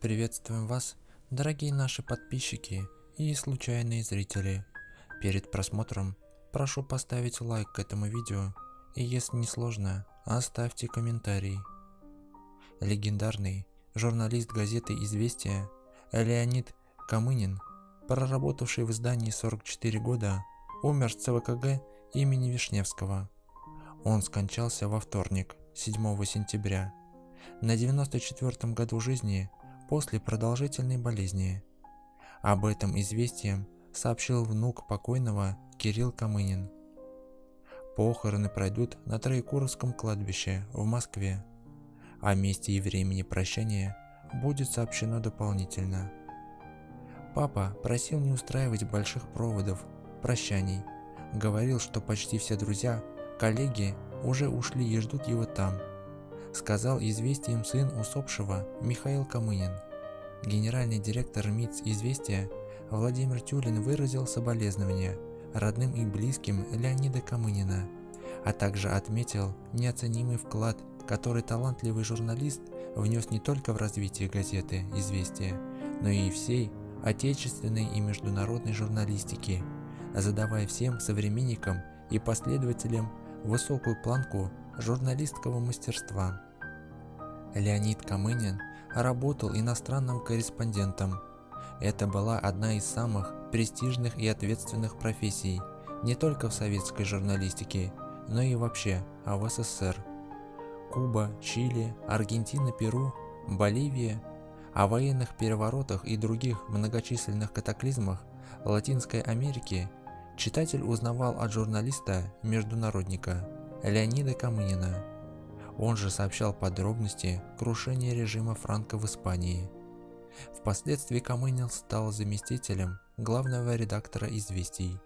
Приветствуем вас, дорогие наши подписчики и случайные зрители. Перед просмотром прошу поставить лайк к этому видео и если не сложно, оставьте комментарий. Легендарный журналист газеты «Известия» Леонид Камынин, проработавший в издании 44 года, умер в ЦВКГ имени Вишневского. Он скончался во вторник, 7 сентября, на 94 году жизни после продолжительной болезни. Об этом известием сообщил внук покойного Кирилл Камынин. Похороны пройдут на Троекуровском кладбище в Москве. О месте и времени прощания будет сообщено дополнительно. Папа просил не устраивать больших проводов, прощаний. Говорил, что почти все друзья, коллеги уже ушли и ждут его там – сказал известием сын усопшего Михаил Камынин. Генеральный директор МИЦ «Известия» Владимир Тюлин выразил соболезнования родным и близким Леонида Камынина, а также отметил неоценимый вклад, который талантливый журналист внес не только в развитие газеты «Известия», но и всей отечественной и международной журналистики, задавая всем современникам и последователям высокую планку журналистского мастерства. Леонид Камынин работал иностранным корреспондентом. Это была одна из самых престижных и ответственных профессий не только в советской журналистике, но и вообще а в СССР. Куба, Чили, Аргентина, Перу, Боливия, о военных переворотах и других многочисленных катаклизмах Латинской Америки читатель узнавал от журналиста-международника Леонида Камынина. Он же сообщал подробности крушения режима Франко в Испании. Впоследствии Камынин стал заместителем главного редактора «Известий».